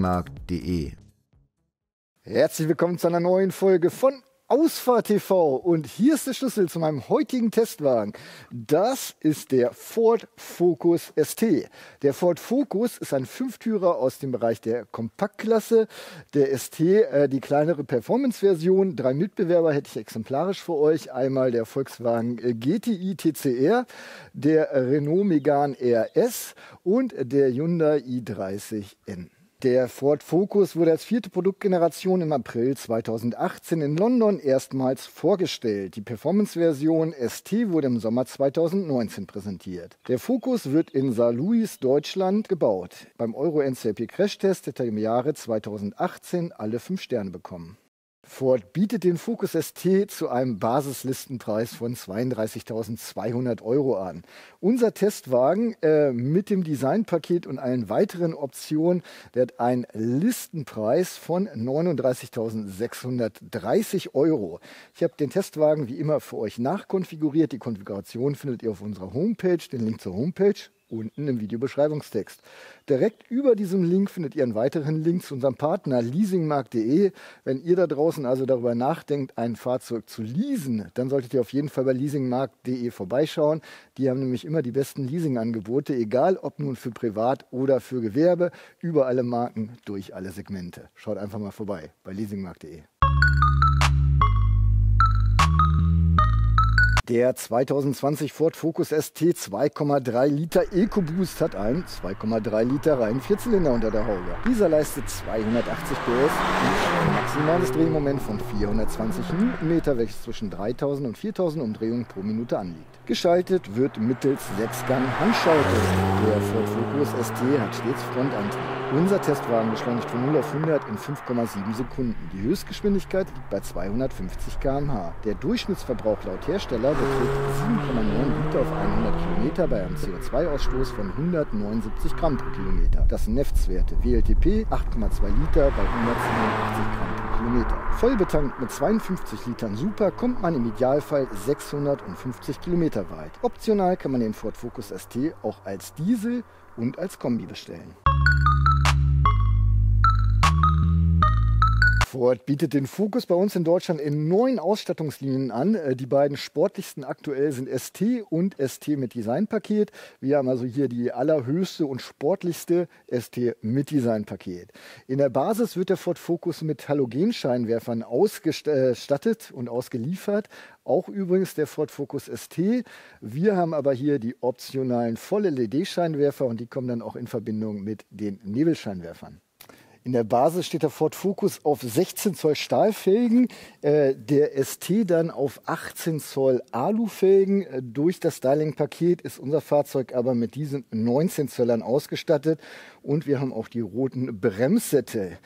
leasingmarkt.de. Herzlich willkommen zu einer neuen Folge von Ausfahrt TV und hier ist der Schlüssel zu meinem heutigen Testwagen. Das ist der Ford Focus ST. Der Ford Focus ist ein Fünftürer aus dem Bereich der Kompaktklasse. Der ST, äh, die kleinere Performance-Version. Drei Mitbewerber hätte ich exemplarisch für euch. Einmal der Volkswagen äh, GTI TCR, der Renault Megane RS und der Hyundai i30N. Der Ford Focus wurde als vierte Produktgeneration im April 2018 in London erstmals vorgestellt. Die Performance-Version ST wurde im Sommer 2019 präsentiert. Der Focus wird in Saar Louis, Deutschland, gebaut. Beim Euro NCAP Crashtest hat er im Jahre 2018 alle fünf Sterne bekommen. Ford bietet den Focus ST zu einem Basislistenpreis von 32.200 Euro an. Unser Testwagen äh, mit dem Designpaket und allen weiteren Optionen, hat einen Listenpreis von 39.630 Euro. Ich habe den Testwagen wie immer für euch nachkonfiguriert. Die Konfiguration findet ihr auf unserer Homepage. Den Link zur Homepage unten im Videobeschreibungstext. Direkt über diesem Link findet ihr einen weiteren Link zu unserem Partner leasingmarkt.de. Wenn ihr da draußen also darüber nachdenkt, ein Fahrzeug zu leasen, dann solltet ihr auf jeden Fall bei leasingmarkt.de vorbeischauen. Die haben nämlich immer die besten Leasingangebote, egal ob nun für Privat oder für Gewerbe, über alle Marken, durch alle Segmente. Schaut einfach mal vorbei bei leasingmarkt.de. Der 2020 Ford Focus ST 2,3 Liter EcoBoost hat einen 2,3 Liter reinen Vierzylinder unter der Haube. Dieser leistet 280 PS und ein maximales Drehmoment von 420 Newtonmeter, welches zwischen 3000 und 4000 Umdrehungen pro Minute anliegt. Geschaltet wird mittels 6-Gang Handschaltung. Der Ford Focus ST hat stets Frontantrieb. Unser Testwagen beschleunigt von 0 auf 100 in 5,7 Sekunden. Die Höchstgeschwindigkeit liegt bei 250 km/h. Der Durchschnittsverbrauch laut Hersteller beträgt 7,9 Liter auf 100 Kilometer bei einem CO2-Ausstoß von 179 Gramm pro Kilometer. Das sind Neftswerte. WLTP 8,2 Liter bei 187 Gramm pro Kilometer. Voll betankt mit 52 Litern Super kommt man im Idealfall 650 Kilometer weit. Optional kann man den Ford Focus ST auch als Diesel und als Kombi bestellen. Ford bietet den Focus bei uns in Deutschland in neun Ausstattungslinien an. Äh, die beiden sportlichsten aktuell sind ST und ST mit Designpaket. Wir haben also hier die allerhöchste und sportlichste ST mit Designpaket. In der Basis wird der Ford Focus mit Halogenscheinwerfern ausgestattet und ausgeliefert. Auch übrigens der Ford Focus ST. Wir haben aber hier die optionalen Voll-LED-Scheinwerfer und die kommen dann auch in Verbindung mit den Nebelscheinwerfern. In der Basis steht der Ford Focus auf 16 Zoll Stahlfelgen, äh, der ST dann auf 18 Zoll Alufelgen. Äh, durch das Styling-Paket ist unser Fahrzeug aber mit diesen 19 Zöllern ausgestattet und wir haben auch die roten Bremssättel.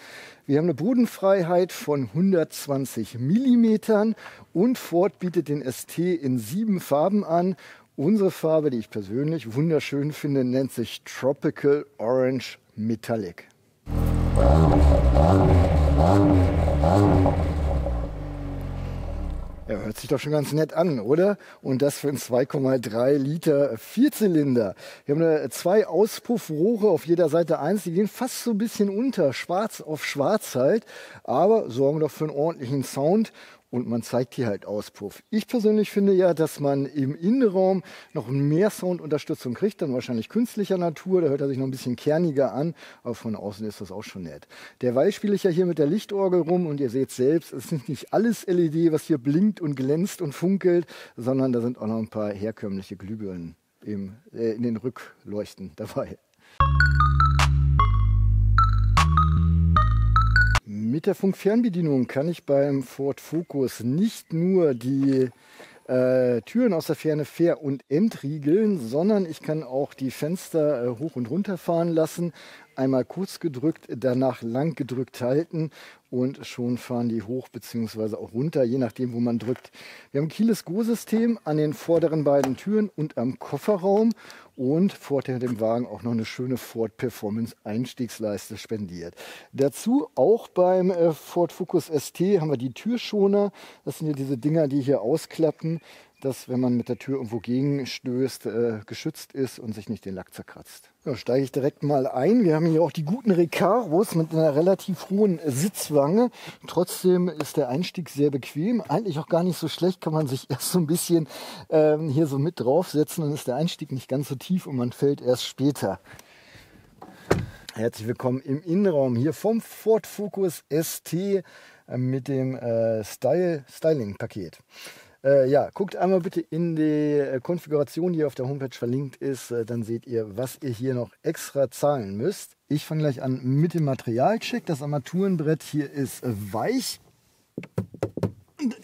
Wir haben eine Bodenfreiheit von 120 Millimetern und Ford bietet den ST in sieben Farben an. Unsere Farbe, die ich persönlich wunderschön finde, nennt sich Tropical Orange Metallic. Ja, hört sich doch schon ganz nett an, oder? Und das für ein 2,3 Liter Vierzylinder. Wir haben zwei Auspuffrohre auf jeder Seite eins, die gehen fast so ein bisschen unter, schwarz auf schwarz halt, aber sorgen doch für einen ordentlichen Sound und man zeigt hier halt Auspuff. Ich persönlich finde ja, dass man im Innenraum noch mehr Soundunterstützung kriegt, dann wahrscheinlich künstlicher Natur, da hört er sich noch ein bisschen kerniger an, aber von außen ist das auch schon nett. Derweil spiele ich ja hier mit der Lichtorgel rum und ihr seht selbst, es ist nicht alles LED, was hier blinkt und glänzt und funkelt, sondern da sind auch noch ein paar herkömmliche Glühbirnen im, äh, in den Rückleuchten dabei. Mit der Funkfernbedienung kann ich beim Ford Focus nicht nur die äh, Türen aus der Ferne fair und entriegeln, sondern ich kann auch die Fenster äh, hoch und runter fahren lassen. Einmal kurz gedrückt, danach lang gedrückt halten und schon fahren die hoch bzw. auch runter, je nachdem, wo man drückt. Wir haben ein Keyless Go-System an den vorderen beiden Türen und am Kofferraum und Ford hat dem Wagen auch noch eine schöne Ford Performance Einstiegsleiste spendiert. Dazu auch beim äh, Ford Focus ST haben wir die Türschoner. Das sind ja diese Dinger, die hier ausklappen. Dass wenn man mit der Tür irgendwo gegenstößt, äh, geschützt ist und sich nicht den Lack zerkratzt. Ja, steige ich direkt mal ein. Wir haben hier auch die guten Recaros mit einer relativ hohen Sitzwange. Trotzdem ist der Einstieg sehr bequem. Eigentlich auch gar nicht so schlecht, kann man sich erst so ein bisschen ähm, hier so mit draufsetzen. Dann ist der Einstieg nicht ganz so tief und man fällt erst später. Herzlich willkommen im Innenraum hier vom Ford Focus ST äh, mit dem äh, Style Styling Paket. Äh, ja, guckt einmal bitte in die äh, Konfiguration, die auf der Homepage verlinkt ist. Äh, dann seht ihr, was ihr hier noch extra zahlen müsst. Ich fange gleich an mit dem Materialcheck. Das Armaturenbrett hier ist weich.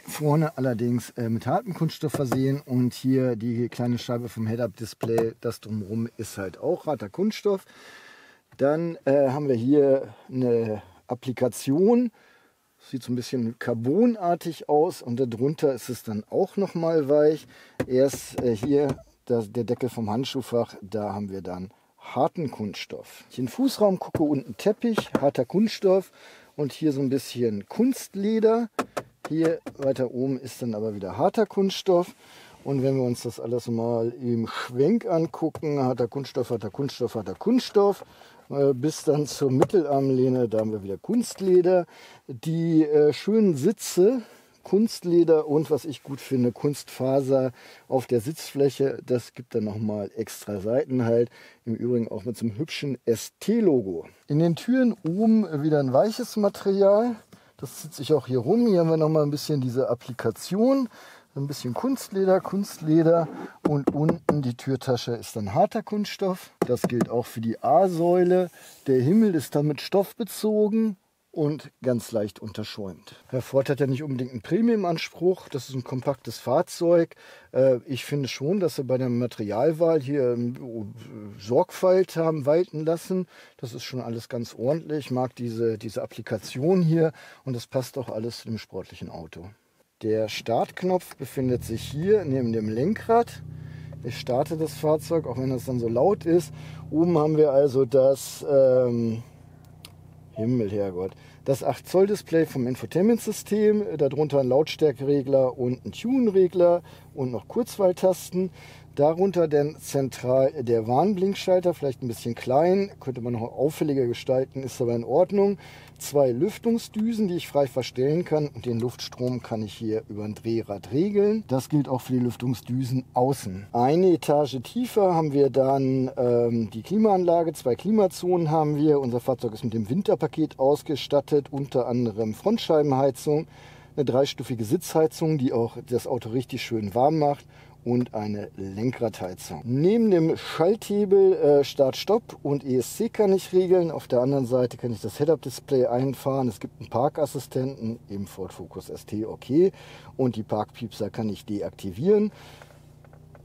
Vorne allerdings äh, mit hartem Kunststoff versehen und hier die kleine Scheibe vom Head-Up-Display, das drumherum ist halt auch harter Kunststoff. Dann äh, haben wir hier eine Applikation. Sieht so ein bisschen carbonartig aus und darunter ist es dann auch noch mal weich. Erst äh, hier das, der Deckel vom Handschuhfach, da haben wir dann harten Kunststoff. Ich in den Fußraum gucke, unten Teppich, harter Kunststoff und hier so ein bisschen Kunstleder. Hier weiter oben ist dann aber wieder harter Kunststoff. Und wenn wir uns das alles mal im Schwenk angucken, harter Kunststoff, harter Kunststoff, harter Kunststoff, bis dann zur Mittelarmlehne. Da haben wir wieder Kunstleder. Die äh, schönen Sitze, Kunstleder und was ich gut finde, Kunstfaser auf der Sitzfläche. Das gibt dann nochmal extra Seitenhalt. Im Übrigen auch mit so einem hübschen ST-Logo. In den Türen oben wieder ein weiches Material. Das zieht sich auch hier rum. Hier haben wir nochmal ein bisschen diese Applikation ein bisschen Kunstleder, Kunstleder und unten die Türtasche ist dann harter Kunststoff. Das gilt auch für die A-Säule. Der Himmel ist dann mit Stoff bezogen und ganz leicht unterschäumt. Herr Ford hat ja nicht unbedingt einen Premium-Anspruch, das ist ein kompaktes Fahrzeug. Äh, ich finde schon, dass sie bei der Materialwahl hier ähm, Sorgfalt haben walten lassen. Das ist schon alles ganz ordentlich. Ich mag diese, diese Applikation hier und das passt auch alles im sportlichen Auto. Der Startknopf befindet sich hier neben dem Lenkrad. Ich starte das Fahrzeug, auch wenn es dann so laut ist. Oben haben wir also das ähm, Himmel. Das 8 Zoll Display vom Infotainment-System, darunter ein Lautstärkeregler und ein Tune-Regler und noch Kurzwahltasten. Darunter dann zentral der Warnblinkschalter, vielleicht ein bisschen klein, könnte man noch auffälliger gestalten, ist aber in Ordnung. Zwei Lüftungsdüsen, die ich frei verstellen kann und den Luftstrom kann ich hier über ein Drehrad regeln. Das gilt auch für die Lüftungsdüsen außen. Eine Etage tiefer haben wir dann ähm, die Klimaanlage, zwei Klimazonen haben wir. Unser Fahrzeug ist mit dem Winterpaket ausgestattet, unter anderem Frontscheibenheizung, eine dreistufige Sitzheizung, die auch das Auto richtig schön warm macht und eine Lenkradheizung. Neben dem Schalthebel äh, Start-Stopp und ESC kann ich regeln. Auf der anderen Seite kann ich das Head-Up-Display einfahren. Es gibt einen Parkassistenten im Ford Focus ST, okay. Und die Parkpiepser kann ich deaktivieren.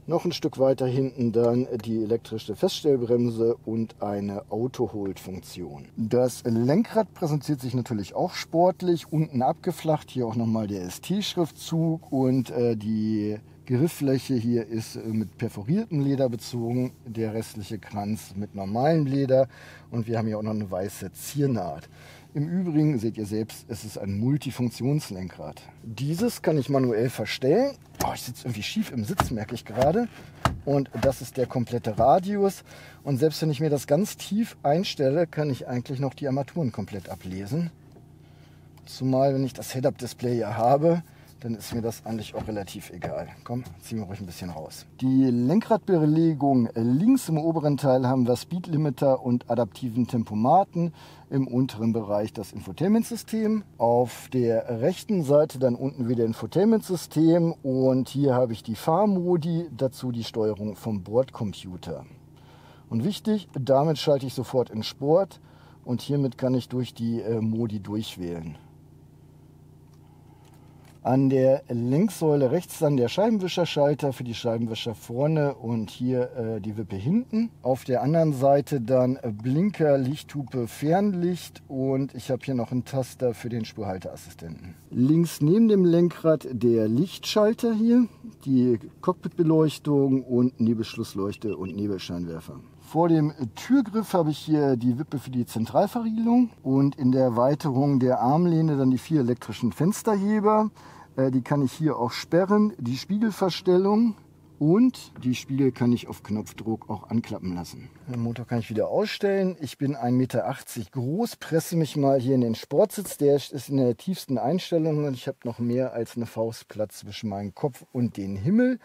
Noch ein Stück weiter hinten dann die elektrische Feststellbremse und eine Auto-Hold-Funktion. Das Lenkrad präsentiert sich natürlich auch sportlich, unten abgeflacht, hier auch nochmal der ST-Schriftzug und äh, die Grifffläche hier ist äh, mit perforiertem Leder bezogen, der restliche Kranz mit normalem Leder und wir haben hier auch noch eine weiße Ziernaht. Im Übrigen seht ihr selbst, es ist ein Multifunktionslenkrad. Dieses kann ich manuell verstellen. Oh, ich sitze irgendwie schief im Sitz, merke ich gerade. Und das ist der komplette Radius. Und selbst wenn ich mir das ganz tief einstelle, kann ich eigentlich noch die Armaturen komplett ablesen. Zumal, wenn ich das Head-Up-Display hier habe, dann ist mir das eigentlich auch relativ egal. Komm, ziehen wir ruhig ein bisschen raus. Die Lenkradbelegung links im oberen Teil haben wir Speedlimiter und adaptiven Tempomaten. Im unteren Bereich das Infotainment-System. Auf der rechten Seite dann unten wieder Infotainment-System und hier habe ich die Fahrmodi, dazu die Steuerung vom Bordcomputer. Und wichtig, damit schalte ich sofort in Sport und hiermit kann ich durch die äh, Modi durchwählen. An der Längssäule rechts dann der Scheibenwischerschalter für die Scheibenwischer vorne und hier äh, die Wippe hinten. Auf der anderen Seite dann Blinker, Lichthupe, Fernlicht und ich habe hier noch einen Taster für den Spurhalteassistenten. Links neben dem Lenkrad der Lichtschalter hier, die Cockpitbeleuchtung und Nebelschlussleuchte und Nebelscheinwerfer. Vor dem Türgriff habe ich hier die Wippe für die Zentralverriegelung und in der Erweiterung der Armlehne dann die vier elektrischen Fensterheber. Äh, die kann ich hier auch sperren. Die Spiegelverstellung und die Spiegel kann ich auf Knopfdruck auch anklappen lassen. Den Motor kann ich wieder ausstellen. Ich bin 1,80 Meter groß, presse mich mal hier in den Sportsitz. Der ist in der tiefsten Einstellung und ich habe noch mehr als eine Faust Platz zwischen meinem Kopf und den Himmel.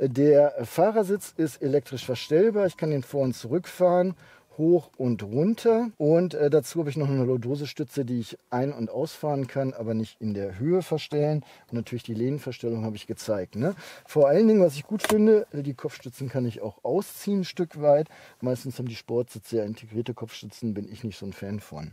Der Fahrersitz ist elektrisch verstellbar. Ich kann den vor- und zurückfahren hoch und runter. Und äh, dazu habe ich noch eine Lordose-Stütze, die ich ein- und ausfahren kann, aber nicht in der Höhe verstellen. Und natürlich die Lehnenverstellung habe ich gezeigt. Ne? Vor allen Dingen, was ich gut finde, äh, die Kopfstützen kann ich auch ausziehen ein Stück weit. Meistens haben die Sportsitze ja integrierte Kopfstützen, bin ich nicht so ein Fan von.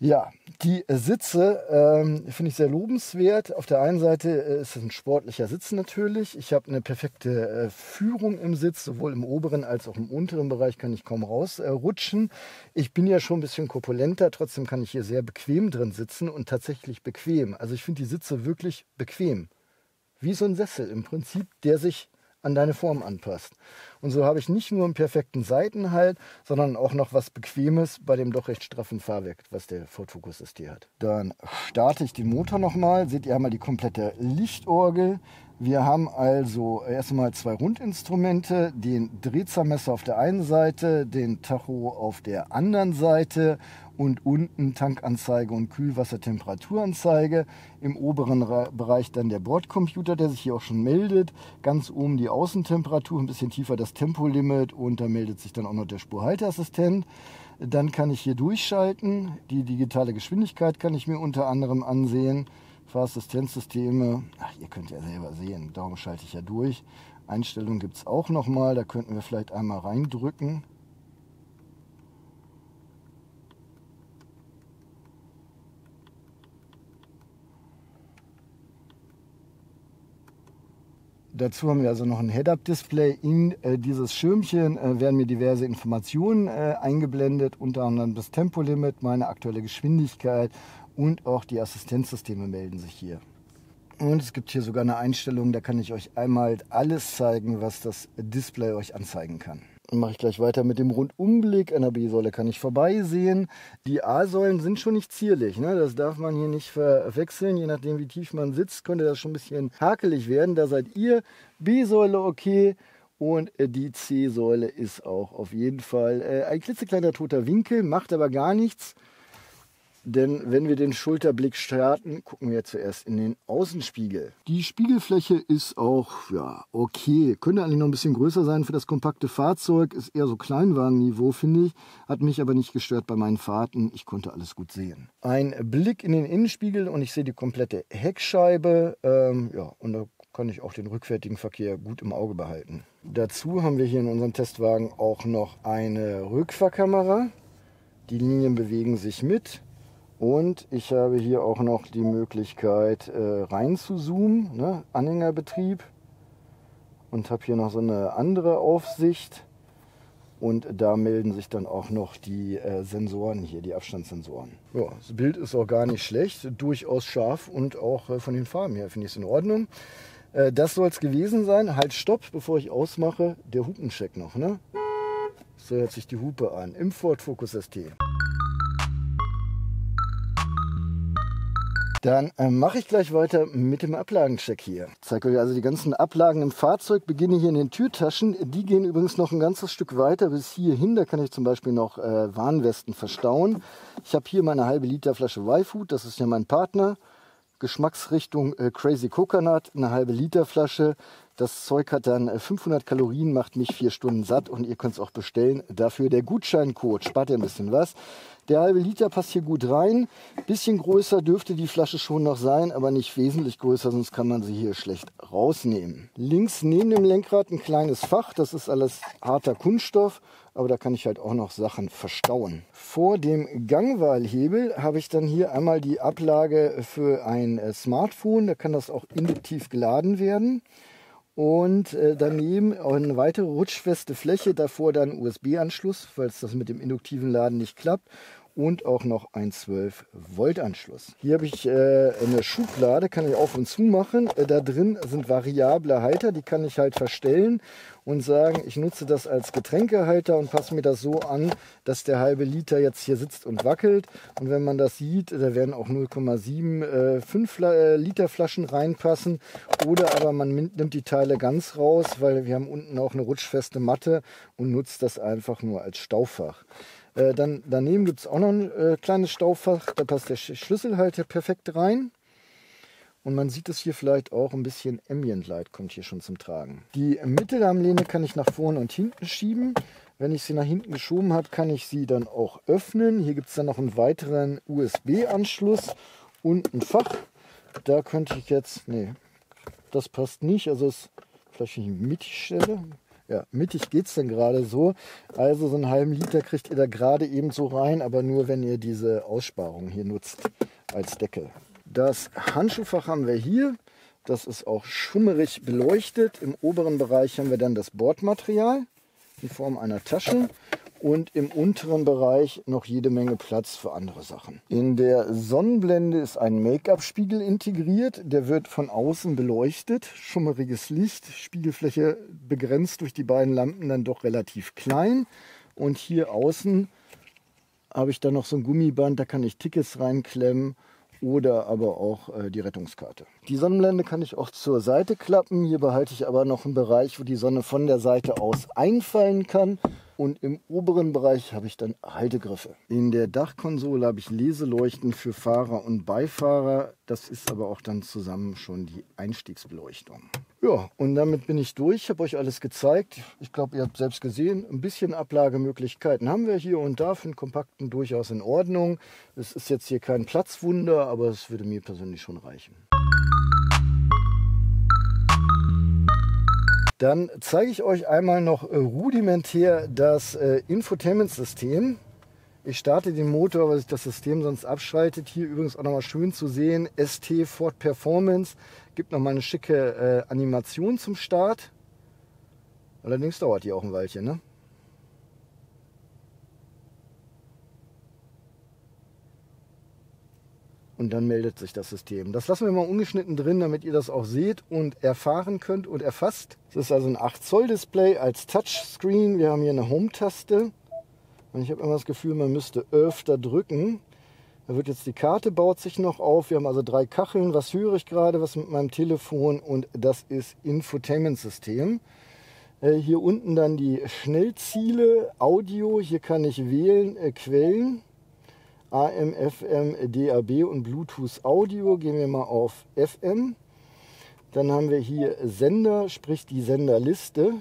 Ja, die Sitze ähm, finde ich sehr lobenswert. Auf der einen Seite äh, ist es ein sportlicher Sitz natürlich. Ich habe eine perfekte äh, Führung im Sitz, sowohl im oberen als auch im unteren Bereich kann ich kaum rausrutschen. Äh, ich bin ja schon ein bisschen korpulenter, trotzdem kann ich hier sehr bequem drin sitzen und tatsächlich bequem. Also ich finde die Sitze wirklich bequem. Wie so ein Sessel im Prinzip, der sich an deine Form anpasst. Und so habe ich nicht nur einen perfekten Seitenhalt, sondern auch noch was Bequemes bei dem doch recht straffen Fahrwerk, was der Ford Focus ST hat. Dann starte ich den Motor nochmal. Seht ihr einmal die komplette Lichtorgel. Wir haben also erstmal zwei Rundinstrumente, den Drehzahlmesser auf der einen Seite, den Tacho auf der anderen Seite und unten Tankanzeige und Kühlwassertemperaturanzeige. Im oberen Bereich dann der Bordcomputer, der sich hier auch schon meldet. Ganz oben die Außentemperatur, ein bisschen tiefer das Tempolimit und da meldet sich dann auch noch der Spurhalteassistent. Dann kann ich hier durchschalten. Die digitale Geschwindigkeit kann ich mir unter anderem ansehen. Fahrassistenzsysteme, ach, ihr könnt ja selber sehen, darum schalte ich ja durch. Einstellungen gibt es auch nochmal, da könnten wir vielleicht einmal reindrücken. Dazu haben wir also noch ein Head-Up-Display. In äh, dieses Schirmchen äh, werden mir diverse Informationen äh, eingeblendet, unter anderem das Tempolimit, meine aktuelle Geschwindigkeit und auch die Assistenzsysteme melden sich hier. Und es gibt hier sogar eine Einstellung, da kann ich euch einmal alles zeigen, was das Display euch anzeigen kann. Dann mache ich gleich weiter mit dem Rundumblick. An der B-Säule kann ich vorbeisehen. Die A-Säulen sind schon nicht zierlich. Ne? Das darf man hier nicht verwechseln. Je nachdem, wie tief man sitzt, könnte das schon ein bisschen hakelig werden. Da seid ihr. B-Säule okay. Und äh, die C-Säule ist auch auf jeden Fall äh, ein klitzekleiner toter Winkel, macht aber gar nichts. Denn wenn wir den Schulterblick starten, gucken wir zuerst in den Außenspiegel. Die Spiegelfläche ist auch ja, okay. Könnte eigentlich noch ein bisschen größer sein für das kompakte Fahrzeug. Ist eher so Kleinwagenniveau, finde ich. Hat mich aber nicht gestört bei meinen Fahrten. Ich konnte alles gut sehen. Ein Blick in den Innenspiegel und ich sehe die komplette Heckscheibe. Ähm, ja, und da kann ich auch den rückwärtigen Verkehr gut im Auge behalten. Dazu haben wir hier in unserem Testwagen auch noch eine Rückfahrkamera. Die Linien bewegen sich mit. Und ich habe hier auch noch die Möglichkeit äh, rein zu zoomen, ne? Anhängerbetrieb. Und habe hier noch so eine andere Aufsicht. Und da melden sich dann auch noch die äh, Sensoren hier, die Abstandssensoren. Ja, das Bild ist auch gar nicht schlecht, durchaus scharf und auch äh, von den Farben her finde ich es in Ordnung. Äh, das soll es gewesen sein. Halt, stopp, bevor ich ausmache, der Hupencheck noch. Ne? So hört sich die Hupe an im Ford Focus ST. Dann äh, mache ich gleich weiter mit dem Ablagencheck hier. Ich zeige euch also die ganzen Ablagen im Fahrzeug. Beginne hier in den Türtaschen. Die gehen übrigens noch ein ganzes Stück weiter bis hierhin. Da kann ich zum Beispiel noch äh, Warnwesten verstauen. Ich habe hier meine halbe Liter Flasche Y-Food. Das ist ja mein Partner. Geschmacksrichtung äh, Crazy Coconut, eine halbe Liter Flasche. Das Zeug hat dann 500 äh, Kalorien, macht mich vier Stunden satt und ihr könnt es auch bestellen. Dafür der Gutscheincode, spart ihr ein bisschen was. Der halbe Liter passt hier gut rein. Bisschen größer dürfte die Flasche schon noch sein, aber nicht wesentlich größer, sonst kann man sie hier schlecht rausnehmen. Links neben dem Lenkrad ein kleines Fach, das ist alles harter Kunststoff, aber da kann ich halt auch noch Sachen verstauen. Vor dem Gangwahlhebel habe ich dann hier einmal die Ablage für ein äh, Smartphone, da kann das auch induktiv geladen werden. Und äh, daneben eine weitere rutschfeste Fläche, davor dann USB-Anschluss, falls das mit dem induktiven Laden nicht klappt und auch noch ein 12 Volt Anschluss. Hier habe ich äh, eine Schublade, kann ich auf und zu machen. Äh, da drin sind variable Halter, die kann ich halt verstellen und sagen, ich nutze das als Getränkehalter und passe mir das so an, dass der halbe Liter jetzt hier sitzt und wackelt. Und wenn man das sieht, da werden auch 0,75 äh, Liter Flaschen reinpassen. Oder aber man nimmt die Teile ganz raus, weil wir haben unten auch eine rutschfeste Matte und nutzt das einfach nur als Staufach. Äh, dann daneben gibt es auch noch ein äh, kleines Staufach, da passt der Schlüsselhalter perfekt rein. Und man sieht es hier vielleicht auch ein bisschen Ambient Light kommt hier schon zum Tragen. Die Mittelarmlehne kann ich nach vorne und hinten schieben. Wenn ich sie nach hinten geschoben habe, kann ich sie dann auch öffnen. Hier gibt es dann noch einen weiteren USB-Anschluss und ein Fach. Da könnte ich jetzt, nee, das passt nicht. Also es vielleicht wenn ich mittig stelle. Ja, mittig geht es dann gerade so. Also so einen halben Liter kriegt ihr da gerade eben so rein, aber nur wenn ihr diese Aussparung hier nutzt als Deckel. Das Handschuhfach haben wir hier. Das ist auch schummerig beleuchtet. Im oberen Bereich haben wir dann das Bordmaterial in Form einer Tasche und im unteren Bereich noch jede Menge Platz für andere Sachen. In der Sonnenblende ist ein Make-up-Spiegel integriert. Der wird von außen beleuchtet. Schummeriges Licht, Spiegelfläche begrenzt durch die beiden Lampen dann doch relativ klein. Und hier außen habe ich dann noch so ein Gummiband, da kann ich Tickets reinklemmen oder aber auch äh, die Rettungskarte. Die Sonnenblende kann ich auch zur Seite klappen. Hier behalte ich aber noch einen Bereich, wo die Sonne von der Seite aus einfallen kann. Und im oberen Bereich habe ich dann Haltegriffe. In der Dachkonsole habe ich Leseleuchten für Fahrer und Beifahrer. Das ist aber auch dann zusammen schon die Einstiegsbeleuchtung. Ja, und damit bin ich durch. Ich habe euch alles gezeigt. Ich glaube, ihr habt selbst gesehen, ein bisschen Ablagemöglichkeiten haben wir hier und da für einen kompakten durchaus in Ordnung. Es ist jetzt hier kein Platzwunder, aber es würde mir persönlich schon reichen. Dann zeige ich euch einmal noch äh, rudimentär das äh, Infotainment-System. Ich starte den Motor, weil sich das System sonst abschaltet. Hier übrigens auch nochmal schön zu sehen. ST Ford Performance gibt nochmal eine schicke äh, Animation zum Start. Allerdings dauert die auch ein Weilchen. Ne? Und dann meldet sich das System. Das lassen wir mal ungeschnitten drin, damit ihr das auch seht und erfahren könnt und erfasst. Es ist also ein 8 Zoll Display als Touchscreen. Wir haben hier eine Home-Taste und ich habe immer das Gefühl, man müsste öfter drücken. Da wird jetzt die Karte, baut sich noch auf. Wir haben also drei Kacheln. Was höre ich gerade? Was mit meinem Telefon? Und das ist Infotainment-System. Äh, hier unten dann die Schnellziele, Audio. Hier kann ich wählen, äh, Quellen. AM, FM, DAB und Bluetooth Audio. Gehen wir mal auf FM. Dann haben wir hier Sender, sprich die Senderliste,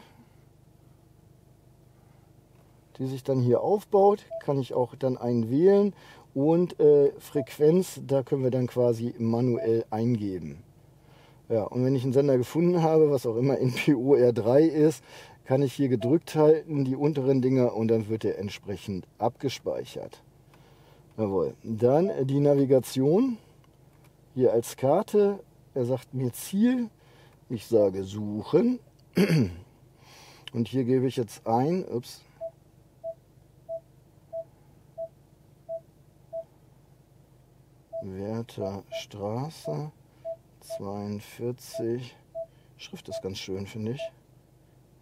die sich dann hier aufbaut. Kann ich auch dann einwählen. Und äh, Frequenz, da können wir dann quasi manuell eingeben. Ja, und wenn ich einen Sender gefunden habe, was auch immer NPO R3 ist, kann ich hier gedrückt halten, die unteren Dinger, und dann wird er entsprechend abgespeichert. Jawohl. Dann die Navigation. Hier als Karte. Er sagt mir Ziel. Ich sage suchen. Und hier gebe ich jetzt ein. Ups. Werther Straße 42. Schrift ist ganz schön, finde ich.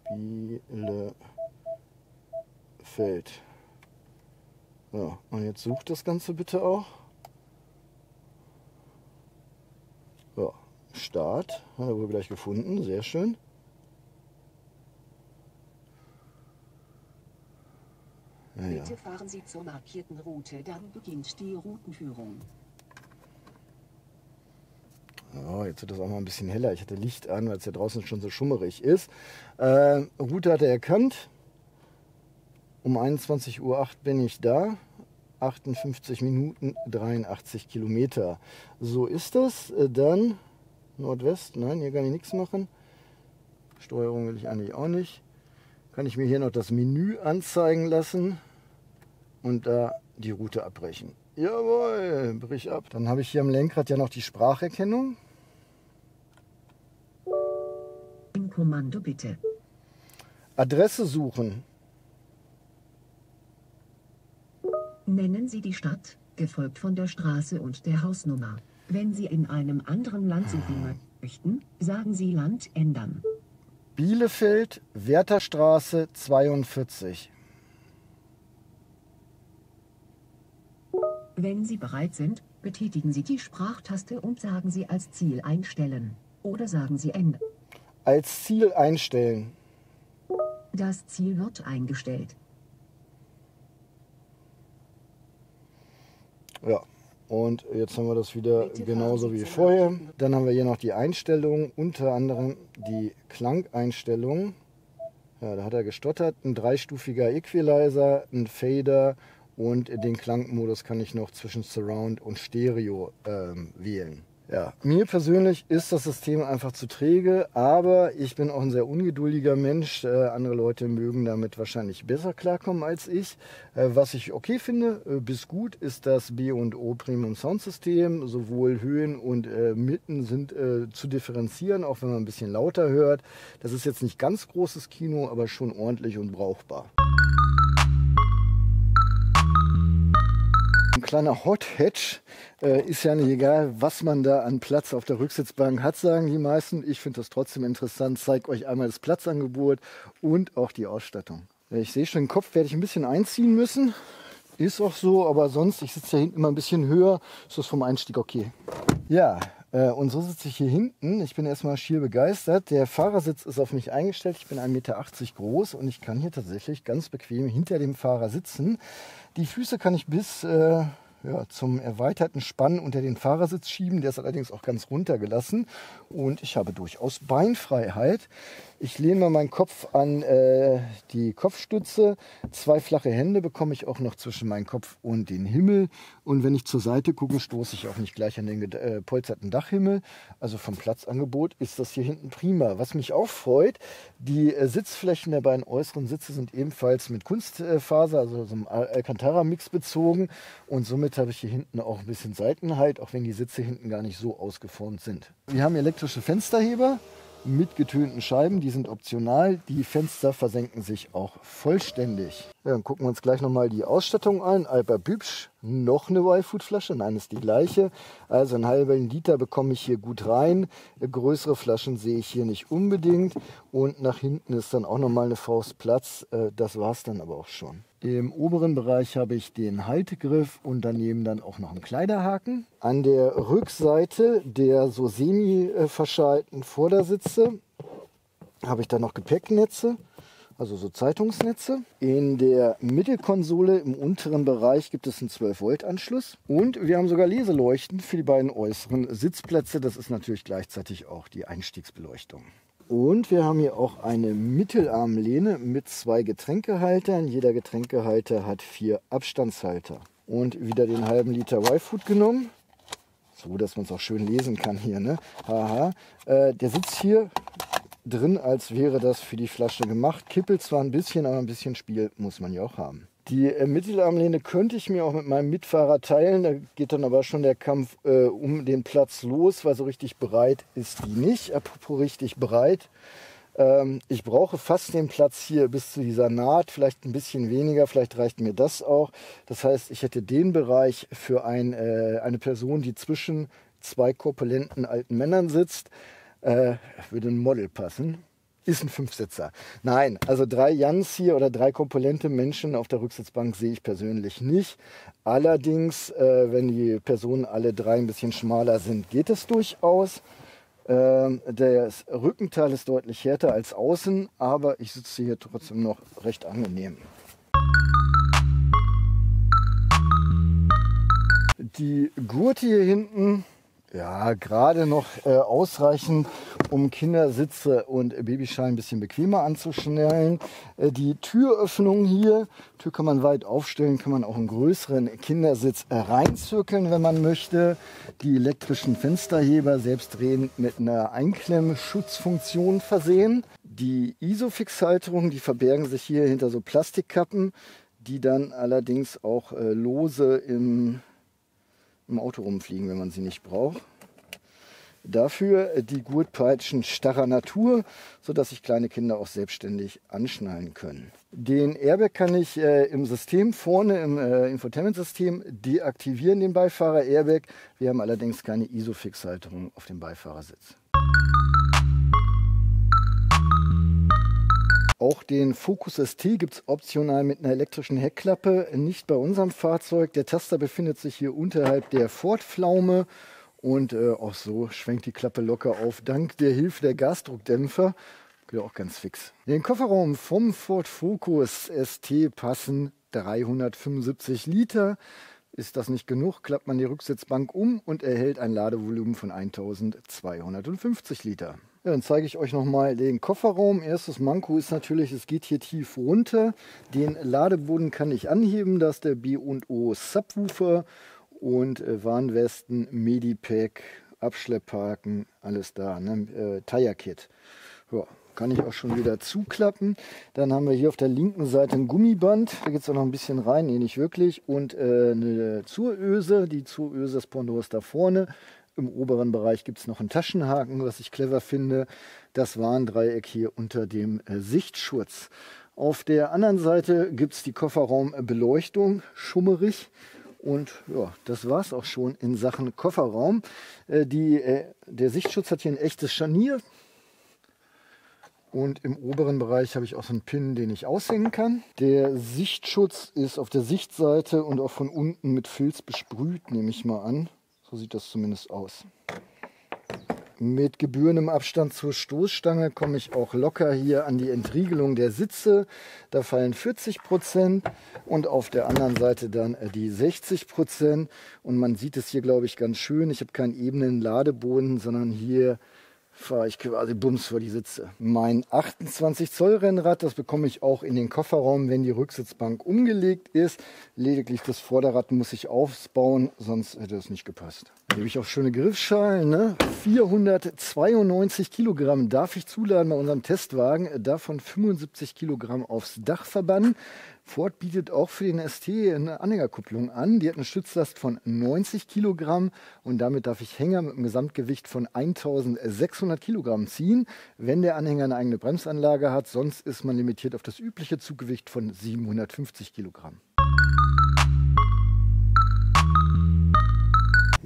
Bielefeld. So, und jetzt sucht das Ganze bitte auch. So, Start. Hat er wohl gleich gefunden. Sehr schön. Ja, ja. Bitte fahren Sie zur markierten Route, dann beginnt die Routenführung. Oh, jetzt wird das auch mal ein bisschen heller. Ich hatte Licht an, weil es ja draußen schon so schummerig ist. Äh, Route hat er erkannt. Um 21.08 Uhr bin ich da. 58 Minuten, 83 Kilometer. So ist das. Äh, dann Nordwest. Nein, hier kann ich nichts machen. Steuerung will ich eigentlich auch nicht. Kann ich mir hier noch das Menü anzeigen lassen und da die Route abbrechen. Jawohl, brich ab. Dann habe ich hier am Lenkrad ja noch die Spracherkennung. Im Kommando bitte. Adresse suchen. Nennen Sie die Stadt, gefolgt von der Straße und der Hausnummer. Wenn Sie in einem anderen Land suchen möchten, sagen Sie Land ändern. Bielefeld, Wertherstraße 42. Wenn Sie bereit sind, betätigen Sie die Sprachtaste und sagen Sie als Ziel einstellen. Oder sagen Sie Ende. Als Ziel einstellen. Das Ziel wird eingestellt. Ja, und jetzt haben wir das wieder genauso wie vorher. Dann haben wir hier noch die Einstellungen, unter anderem die Klangeinstellungen. Ja, da hat er gestottert. Ein dreistufiger Equalizer, ein Fader und den Klangmodus kann ich noch zwischen Surround und Stereo ähm, wählen. Ja, mir persönlich ist das System einfach zu träge, aber ich bin auch ein sehr ungeduldiger Mensch. Äh, andere Leute mögen damit wahrscheinlich besser klarkommen als ich. Äh, was ich okay finde, äh, bis gut, ist das B&O Premium Soundsystem. Sowohl Höhen und äh, Mitten sind äh, zu differenzieren, auch wenn man ein bisschen lauter hört. Das ist jetzt nicht ganz großes Kino, aber schon ordentlich und brauchbar. Kleiner Hot Hatch äh, ist ja nicht egal, was man da an Platz auf der Rücksitzbank hat, sagen die meisten. Ich finde das trotzdem interessant. Zeige euch einmal das Platzangebot und auch die Ausstattung. Ich sehe schon, den Kopf werde ich ein bisschen einziehen müssen. Ist auch so, aber sonst, ich sitze da hinten immer ein bisschen höher, ist das vom Einstieg okay. Ja, und so sitze ich hier hinten. Ich bin erstmal schier begeistert. Der Fahrersitz ist auf mich eingestellt. Ich bin 1,80 Meter groß und ich kann hier tatsächlich ganz bequem hinter dem Fahrer sitzen. Die Füße kann ich bis äh, ja, zum erweiterten Spann unter den Fahrersitz schieben. Der ist allerdings auch ganz runtergelassen und ich habe durchaus Beinfreiheit. Ich lehne mal meinen Kopf an äh, die Kopfstütze. Zwei flache Hände bekomme ich auch noch zwischen meinen Kopf und den Himmel. Und wenn ich zur Seite gucke, stoße ich auch nicht gleich an den äh, Dachhimmel. Also vom Platzangebot ist das hier hinten prima. Was mich auch freut, die äh, Sitzflächen der beiden äußeren Sitze sind ebenfalls mit Kunstfaser, also so einem Alcantara-Mix bezogen. Und somit habe ich hier hinten auch ein bisschen Seitenheit, auch wenn die Sitze hinten gar nicht so ausgeformt sind. Wir haben elektrische Fensterheber mit getönten Scheiben, die sind optional. Die Fenster versenken sich auch vollständig. Ja, dann gucken wir uns gleich nochmal die Ausstattung an. Alper Bübsch, noch eine Y-Food-Flasche, nein, ist die gleiche. Also einen halben Liter bekomme ich hier gut rein. Größere Flaschen sehe ich hier nicht unbedingt. Und nach hinten ist dann auch nochmal eine Faust Platz. Äh, das war es dann aber auch schon. Im oberen Bereich habe ich den Haltegriff und daneben dann auch noch einen Kleiderhaken. An der Rückseite der so semi-verschalten Vordersitze habe ich dann noch Gepäcknetze, also so Zeitungsnetze. In der Mittelkonsole im unteren Bereich gibt es einen 12-Volt-Anschluss. Und wir haben sogar Leseleuchten für die beiden äußeren Sitzplätze. Das ist natürlich gleichzeitig auch die Einstiegsbeleuchtung. Und wir haben hier auch eine Mittelarmlehne mit zwei Getränkehaltern. Jeder Getränkehalter hat vier Abstandshalter. Und wieder den halben Liter Y-Food genommen. So, dass man es auch schön lesen kann hier. Ne? Haha. Äh, der sitzt hier drin, als wäre das für die Flasche gemacht. Kippelt zwar ein bisschen, aber ein bisschen Spiel muss man ja auch haben. Die äh, Mittelarmlehne könnte ich mir auch mit meinem Mitfahrer teilen. Da geht dann aber schon der Kampf äh, um den Platz los, weil so richtig breit ist die nicht. Apropos richtig breit. Ähm, ich brauche fast den Platz hier bis zu dieser Naht, vielleicht ein bisschen weniger, vielleicht reicht mir das auch. Das heißt, ich hätte den Bereich für ein, äh, eine Person, die zwischen zwei korpulenten alten Männern sitzt, äh, würde ein Model passen ist ein Fünfsitzer. Nein, also drei Jans hier oder drei komponente Menschen auf der Rücksitzbank sehe ich persönlich nicht. Allerdings, äh, wenn die Personen alle drei ein bisschen schmaler sind, geht es durchaus. Ähm, das Rückenteil ist deutlich härter als außen, aber ich sitze hier trotzdem noch recht angenehm. Die Gurte hier hinten ja, gerade noch äh, ausreichend, um Kindersitze und Babyschalen ein bisschen bequemer anzuschnellen. Äh, die Türöffnung hier, Tür kann man weit aufstellen, kann man auch einen größeren Kindersitz reinzirkeln, wenn man möchte. Die elektrischen Fensterheber selbstdrehend mit einer Einklemmschutzfunktion versehen. Die Isofix-Halterungen, die verbergen sich hier hinter so Plastikkappen, die dann allerdings auch äh, lose im im Auto rumfliegen, wenn man sie nicht braucht. Dafür die Gurtpeitschen starrer Natur, sodass sich kleine Kinder auch selbstständig anschnallen können. Den Airbag kann ich äh, im System vorne im äh, Infotainment-System deaktivieren, den Beifahrer-Airbag. Wir haben allerdings keine Isofix-Halterung auf dem Beifahrersitz. Auch den Focus ST gibt es optional mit einer elektrischen Heckklappe, nicht bei unserem Fahrzeug. Der Taster befindet sich hier unterhalb der Ford-Pflaume und äh, auch so schwenkt die Klappe locker auf, dank der Hilfe der Gasdruckdämpfer. Geht auch ganz fix. In den Kofferraum vom Ford Focus ST passen 375 Liter. Ist das nicht genug, klappt man die Rücksitzbank um und erhält ein Ladevolumen von 1250 Liter. Ja, dann zeige ich euch nochmal den Kofferraum. Erstes Manko ist natürlich, es geht hier tief runter. Den Ladeboden kann ich anheben, da ist der B&O Subwoofer und äh, Warnwesten, Medipack, Abschlepphaken, alles da, ne? äh, Tire Kit. Ja, kann ich auch schon wieder zuklappen. Dann haben wir hier auf der linken Seite ein Gummiband. Da geht es auch noch ein bisschen rein, nee, nicht wirklich. Und äh, eine Zuröse. Die Zuröse, das Pendant ist da vorne. Im oberen Bereich gibt es noch einen Taschenhaken, was ich clever finde. Das Warndreieck hier unter dem äh, Sichtschutz. Auf der anderen Seite gibt es die Kofferraumbeleuchtung, schummerig. Und ja, das war es auch schon in Sachen Kofferraum. Äh, die, äh, der Sichtschutz hat hier ein echtes Scharnier. Und im oberen Bereich habe ich auch so einen Pin, den ich aushängen kann. Der Sichtschutz ist auf der Sichtseite und auch von unten mit Filz besprüht, nehme ich mal an. So sieht das zumindest aus. Mit gebührendem Abstand zur Stoßstange komme ich auch locker hier an die Entriegelung der Sitze. Da fallen 40 Prozent und auf der anderen Seite dann äh, die 60 Prozent. Und man sieht es hier, glaube ich, ganz schön. Ich habe keinen ebenen Ladeboden, sondern hier fahre ich quasi bums vor die Sitze. Mein 28 Zoll Rennrad, das bekomme ich auch in den Kofferraum, wenn die Rücksitzbank umgelegt ist. Lediglich das Vorderrad muss ich aufbauen, sonst hätte es nicht gepasst. Hier habe ich auch schöne Griffschalen. Ne? 492 Kilogramm darf ich zuladen bei unserem Testwagen. Davon 75 Kilogramm aufs Dach verbannen. Ford bietet auch für den ST eine Anhängerkupplung an. Die hat eine Stützlast von 90 Kilogramm und damit darf ich Hänger mit einem Gesamtgewicht von 1600 Kilogramm ziehen, wenn der Anhänger eine eigene Bremsanlage hat. Sonst ist man limitiert auf das übliche Zuggewicht von 750 Kilogramm.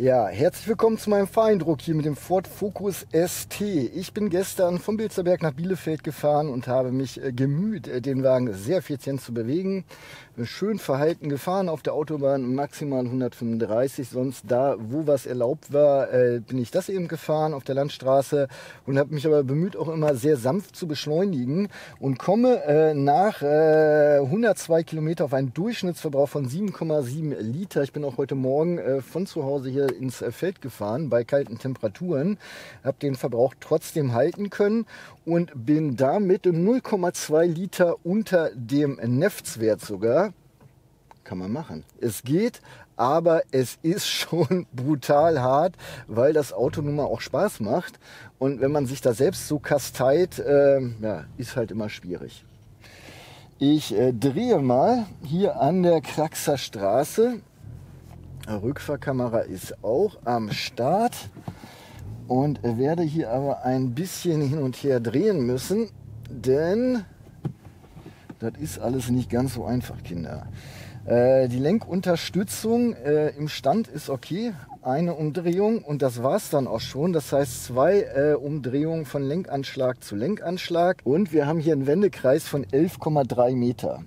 Ja, herzlich willkommen zu meinem Fahreindruck hier mit dem Ford Focus ST. Ich bin gestern vom Bilzerberg nach Bielefeld gefahren und habe mich äh, gemüht, äh, den Wagen sehr effizient zu bewegen. Schön verhalten gefahren auf der Autobahn, maximal 135. Sonst da, wo was erlaubt war, äh, bin ich das eben gefahren auf der Landstraße und habe mich aber bemüht, auch immer sehr sanft zu beschleunigen und komme nach 102 Kilometer auf einen Durchschnittsverbrauch von 7,7 Liter. Ich bin auch heute Morgen von zu Hause hier ins Feld gefahren bei kalten Temperaturen, habe den Verbrauch trotzdem halten können und bin damit 0,2 Liter unter dem Neftswert sogar. Kann man machen. Es geht, aber es ist schon brutal hart, weil das Auto nun mal auch Spaß macht. Und wenn man sich da selbst so kasteit, äh, ja, ist halt immer schwierig. Ich äh, drehe mal hier an der Kraxer Straße Rückfahrkamera ist auch am Start und werde hier aber ein bisschen hin und her drehen müssen, denn das ist alles nicht ganz so einfach, Kinder. Äh, die Lenkunterstützung äh, im Stand ist okay, eine Umdrehung und das war es dann auch schon. Das heißt zwei äh, Umdrehungen von Lenkanschlag zu Lenkanschlag und wir haben hier einen Wendekreis von 11,3 Meter.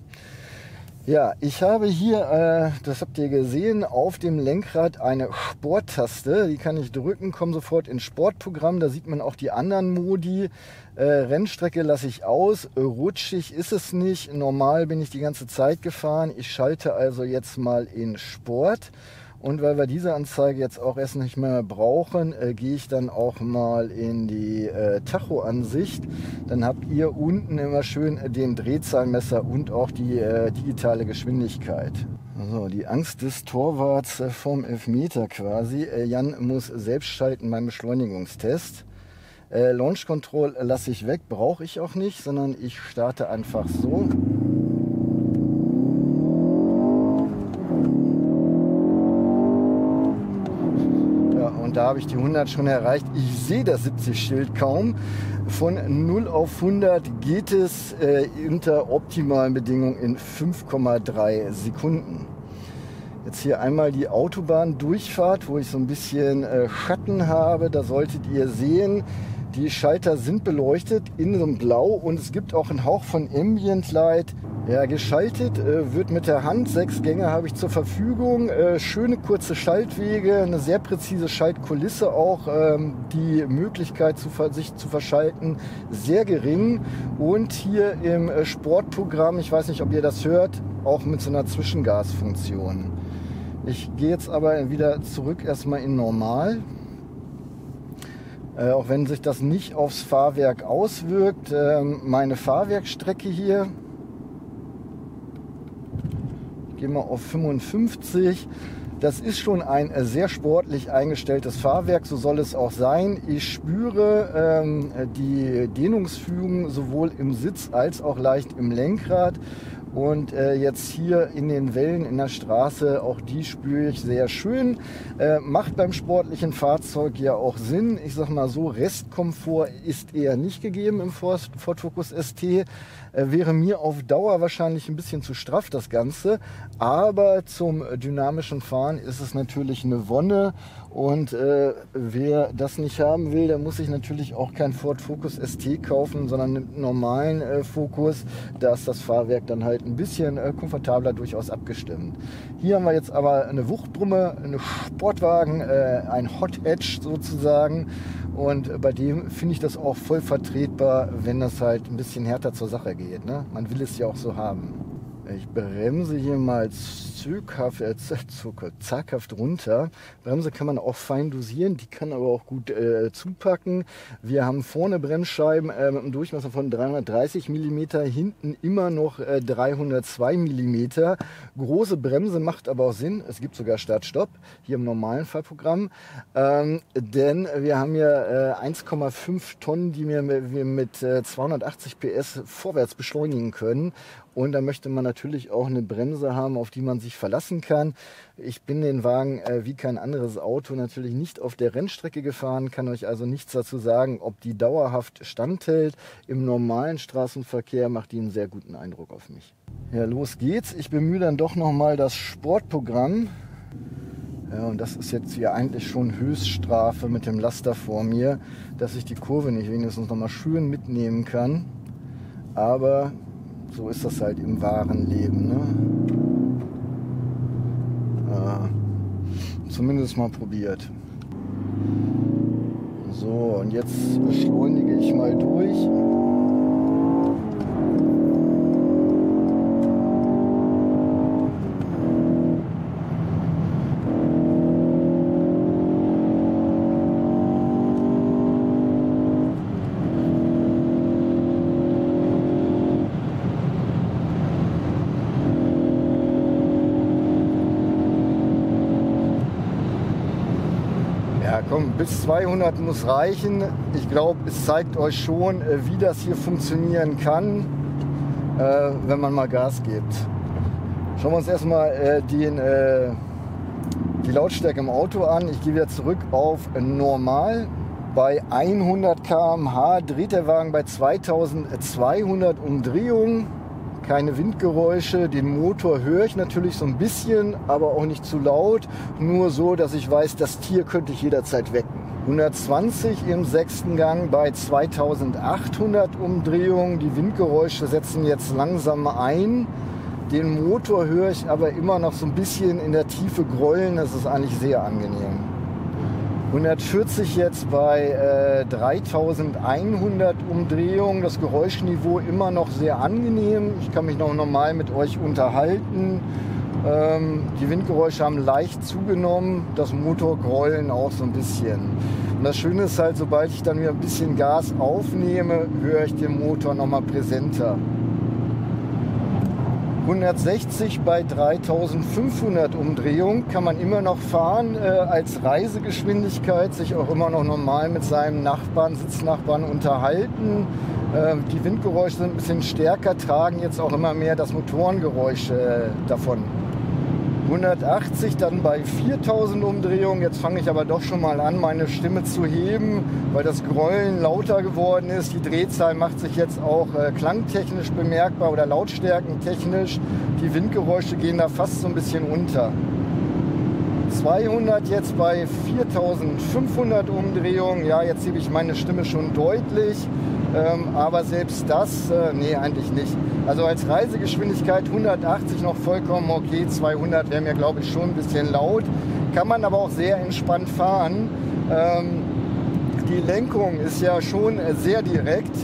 Ja, ich habe hier, äh, das habt ihr gesehen, auf dem Lenkrad eine Sporttaste. Die kann ich drücken, komme sofort ins Sportprogramm. Da sieht man auch die anderen Modi. Äh, Rennstrecke lasse ich aus. Rutschig ist es nicht. Normal bin ich die ganze Zeit gefahren. Ich schalte also jetzt mal in Sport. Und weil wir diese Anzeige jetzt auch erst nicht mehr brauchen, äh, gehe ich dann auch mal in die äh, Tacho-Ansicht. Dann habt ihr unten immer schön den Drehzahlmesser und auch die äh, digitale Geschwindigkeit. So, die Angst des Torwarts äh, vom Elfmeter quasi. Äh, Jan muss selbst schalten beim Beschleunigungstest. Äh, Launch Control lasse ich weg, brauche ich auch nicht, sondern ich starte einfach so. Habe ich die 100 schon erreicht. Ich sehe das 70-Schild kaum. Von 0 auf 100 geht es äh, unter optimalen Bedingungen in 5,3 Sekunden. Jetzt hier einmal die Autobahndurchfahrt, wo ich so ein bisschen äh, Schatten habe. Da solltet ihr sehen, Die Schalter sind beleuchtet in so einem Blau und es gibt auch einen Hauch von Ambient Light. Ja, geschaltet äh, wird mit der Hand. Sechs Gänge habe ich zur Verfügung. Äh, schöne kurze Schaltwege, eine sehr präzise Schaltkulisse auch. Ähm, die Möglichkeit, zu, sich zu verschalten, sehr gering. Und hier im äh, Sportprogramm, ich weiß nicht, ob ihr das hört, auch mit so einer Zwischengasfunktion. Ich gehe jetzt aber wieder zurück erstmal in Normal. Äh, auch wenn sich das nicht aufs Fahrwerk auswirkt. Äh, meine Fahrwerkstrecke hier, ich gehe mal auf 55. Das ist schon ein äh, sehr sportlich eingestelltes Fahrwerk, so soll es auch sein. Ich spüre ähm, die Dehnungsfügung sowohl im Sitz als auch leicht im Lenkrad. Und äh, jetzt hier in den Wellen in der Straße, auch die spüre ich sehr schön. Äh, macht beim sportlichen Fahrzeug ja auch Sinn. Ich sag mal so, Restkomfort ist eher nicht gegeben im Ford, Ford Focus ST. Äh, wäre mir auf Dauer wahrscheinlich ein bisschen zu straff das Ganze. Aber zum dynamischen Fahren ist es natürlich eine Wonne. Und äh, wer das nicht haben will, der muss sich natürlich auch kein Ford Focus ST kaufen, sondern einen normalen äh, Focus. Da ist das Fahrwerk dann halt ein bisschen äh, komfortabler durchaus abgestimmt. Hier haben wir jetzt aber eine Wuchtbrumme, einen Sportwagen, äh, ein Hot Edge sozusagen. Und bei dem finde ich das auch voll vertretbar, wenn das halt ein bisschen härter zur Sache geht. Ne? Man will es ja auch so haben. Ich bremse hier mal zughaft, äh, zaghaft runter. Bremse kann man auch fein dosieren, die kann aber auch gut äh, zupacken. Wir haben vorne Bremsscheiben äh, mit einem Durchmesser von 330 mm, hinten immer noch äh, 302 mm. Große Bremse macht aber auch Sinn. Es gibt sogar Start-Stopp hier im normalen Fahrprogramm, ähm, denn wir haben ja 1,5 Tonnen, die wir mit 280 äh, PS vorwärts beschleunigen können. Und da möchte man natürlich auch eine Bremse haben, auf die man sich verlassen kann. Ich bin den Wagen äh, wie kein anderes Auto natürlich nicht auf der Rennstrecke gefahren, kann euch also nichts dazu sagen, ob die dauerhaft standhält. Im normalen Straßenverkehr macht die einen sehr guten Eindruck auf mich. Ja, los geht's. Ich bemühe dann doch nochmal das Sportprogramm. Ja, und das ist jetzt hier eigentlich schon Höchststrafe mit dem Laster vor mir, dass ich die Kurve nicht wenigstens nochmal schön mitnehmen kann. Aber so ist das halt im wahren Leben. Ne? Äh, zumindest mal probiert. So, und jetzt beschleunige ich mal durch. komm, bis 200 muss reichen. Ich glaube, es zeigt euch schon, äh, wie das hier funktionieren kann, äh, wenn man mal Gas gibt. Schauen wir uns erstmal äh, den, die Lautstärke im Auto an. Ich gehe wieder zurück auf Normal. Bei 100 km/h dreht der Wagen bei 2200 Umdrehungen keine Windgeräusche. Den Motor höre ich natürlich so ein bisschen, aber auch nicht zu laut. Nur so, dass ich weiß, das Tier könnte ich jederzeit wecken. 120 im sechsten Gang bei 2800 Umdrehungen. Die Windgeräusche setzen jetzt langsam ein. Den Motor höre ich aber immer noch so ein bisschen in der Tiefe grollen. Das ist eigentlich sehr angenehm. 140 jetzt bei äh, 3100 Umdrehungen. Das Geräuschniveau immer noch sehr angenehm. Ich kann mich noch normal mit euch unterhalten. Ähm, die Windgeräusche haben leicht zugenommen. Das Motorgrollen auch so ein bisschen. Und das Schöne ist halt, sobald ich dann wieder ein bisschen Gas aufnehme, höre ich den Motor nochmal präsenter. 160 bei 3500 Umdrehungen kann man immer noch fahren äh, als Reisegeschwindigkeit, sich auch immer noch normal mit seinem Nachbarn, Sitznachbarn unterhalten. Äh, die Windgeräusche sind ein bisschen stärker, tragen jetzt auch immer mehr das Motorengeräusch äh, davon. 180 dann bei 4000 Umdrehungen. Jetzt fange ich aber doch schon mal an, meine Stimme zu heben, weil das Grollen lauter geworden ist. Die Drehzahl macht sich jetzt auch äh, klangtechnisch bemerkbar oder lautstärkentechnisch. Die Windgeräusche gehen da fast so ein bisschen unter. 200 jetzt bei 4500 Umdrehungen. Ja, jetzt hebe ich meine Stimme schon deutlich. Ähm, aber selbst das, äh, nee, eigentlich nicht. Also als Reisegeschwindigkeit 180 noch vollkommen okay. 200 wäre mir, glaube ich, schon ein bisschen laut. Kann man aber auch sehr entspannt fahren. Ähm, die Lenkung ist ja schon sehr direkt.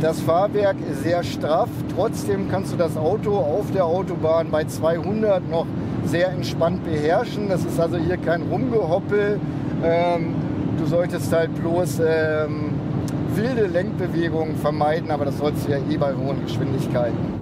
Das Fahrwerk ist sehr straff. Trotzdem kannst du das Auto auf der Autobahn bei 200 noch sehr entspannt beherrschen. Das ist also hier kein Rumgehoppel. Ähm, du solltest halt bloß ähm, wilde Lenkbewegungen vermeiden, aber das sollst du ja eh bei hohen Geschwindigkeiten.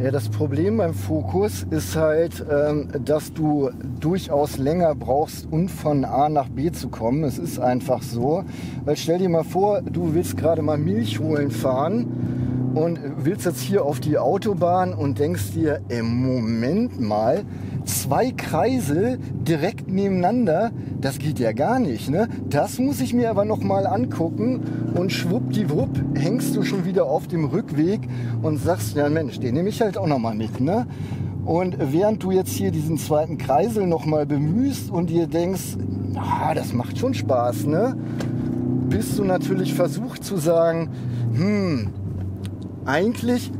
Ja, das Problem beim Fokus ist halt, ähm, dass du durchaus länger brauchst, um von A nach B zu kommen. Es ist einfach so. Weil stell dir mal vor, du willst gerade mal Milch holen fahren und willst jetzt hier auf die Autobahn und denkst dir, im Moment mal, zwei Kreisel direkt nebeneinander, das geht ja gar nicht. Ne? Das muss ich mir aber noch mal angucken und schwuppdiwupp hängst du schon wieder auf dem Rückweg und sagst, ja Mensch, den nehme ich halt auch noch mal mit. Ne? Und während du jetzt hier diesen zweiten Kreisel noch mal bemühst und dir denkst, ah, das macht schon Spaß, ne? bist du natürlich versucht zu sagen, hm, eigentlich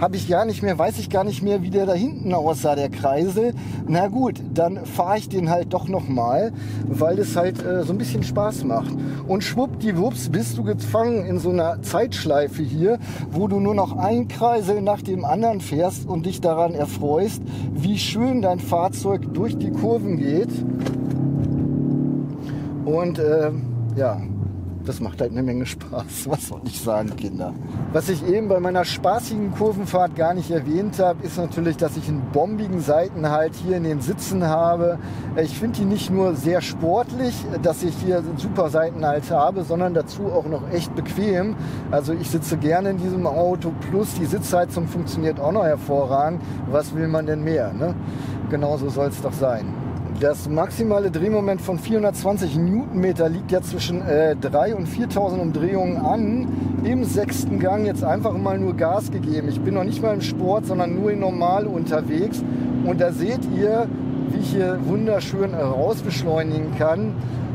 habe ich gar nicht mehr, weiß ich gar nicht mehr, wie der da hinten aussah, der Kreisel. Na gut, dann fahre ich den halt doch nochmal, weil es halt äh, so ein bisschen Spaß macht. Und schwuppdiwupps bist du gefangen in so einer Zeitschleife hier, wo du nur noch ein Kreisel nach dem anderen fährst und dich daran erfreust, wie schön dein Fahrzeug durch die Kurven geht. Und äh, ja, das macht halt eine Menge Spaß. Was soll ich sagen, Kinder? Was ich eben bei meiner spaßigen Kurvenfahrt gar nicht erwähnt habe, ist natürlich, dass ich einen bombigen Seitenhalt hier in den Sitzen habe. Ich finde die nicht nur sehr sportlich, dass ich hier einen super Seitenhalt habe, sondern dazu auch noch echt bequem. Also ich sitze gerne in diesem Auto, plus die Sitzheizung funktioniert auch noch hervorragend. Was will man denn mehr? Ne? Genauso soll es doch sein. Das maximale Drehmoment von 420 Newtonmeter liegt ja zwischen äh, 3 und 4000 Umdrehungen an. Im sechsten Gang jetzt einfach mal nur Gas gegeben. Ich bin noch nicht mal im Sport, sondern nur in normal unterwegs. Und da seht ihr, wie ich hier wunderschön rausbeschleunigen kann.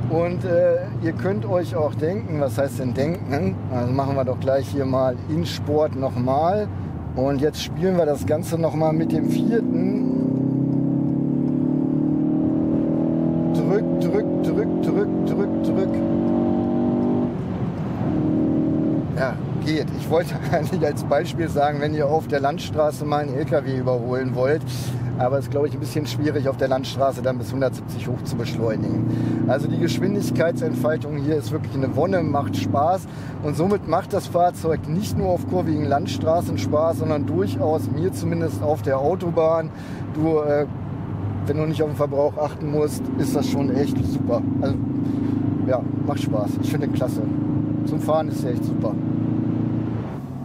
Und äh, ihr könnt euch auch denken, was heißt denn denken? Also machen wir doch gleich hier mal in Sport nochmal. Und jetzt spielen wir das Ganze nochmal mit dem vierten. Geht. Ich wollte eigentlich als Beispiel sagen, wenn ihr auf der Landstraße mal einen LKW überholen wollt, aber es ist, glaube ich, ein bisschen schwierig, auf der Landstraße dann bis 170 hoch zu beschleunigen. Also die Geschwindigkeitsentfaltung hier ist wirklich eine Wonne, macht Spaß und somit macht das Fahrzeug nicht nur auf kurvigen Landstraßen Spaß, sondern durchaus mir zumindest auf der Autobahn. Du, äh, wenn du nicht auf den Verbrauch achten musst, ist das schon echt super. Also ja, macht Spaß. Ich finde klasse. Zum Fahren ist der echt super.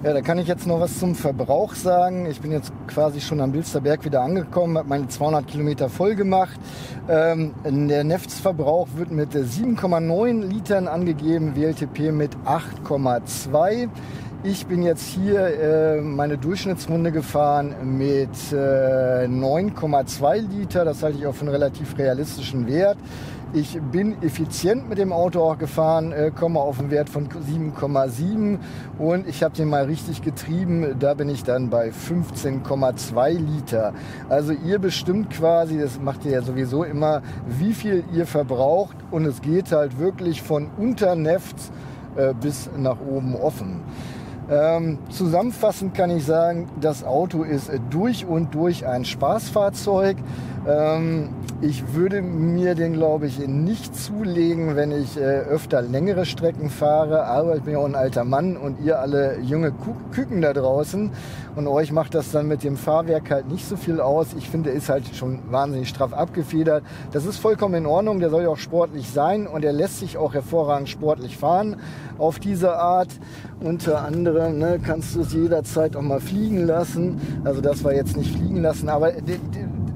Ja, da kann ich jetzt noch was zum Verbrauch sagen. Ich bin jetzt quasi schon am Bilsterberg wieder angekommen, habe meine 200 Kilometer voll gemacht. Ähm, der Neftsverbrauch wird mit 7,9 Litern angegeben, WLTP mit 8,2. Ich bin jetzt hier äh, meine Durchschnittsrunde gefahren mit äh, 9,2 Liter. Das halte ich auch für einen relativ realistischen Wert. Ich bin effizient mit dem Auto auch gefahren, äh, komme auf einen Wert von 7,7 und ich habe den mal richtig getrieben. Da bin ich dann bei 15,2 Liter. Also ihr bestimmt quasi, das macht ihr ja sowieso immer, wie viel ihr verbraucht und es geht halt wirklich von unter Nefts äh, bis nach oben offen. Ähm, zusammenfassend kann ich sagen, das Auto ist durch und durch ein Spaßfahrzeug. Ähm, ich würde mir den, glaube ich, nicht zulegen, wenn ich äh, öfter längere Strecken fahre. Aber ich bin ja auch ein alter Mann und ihr alle junge Küken da draußen. Und euch macht das dann mit dem Fahrwerk halt nicht so viel aus. Ich finde, ist halt schon wahnsinnig straff abgefedert. Das ist vollkommen in Ordnung. Der soll ja auch sportlich sein und er lässt sich auch hervorragend sportlich fahren auf diese Art. Unter anderem ne, kannst du es jederzeit auch mal fliegen lassen. Also das war jetzt nicht fliegen lassen, aber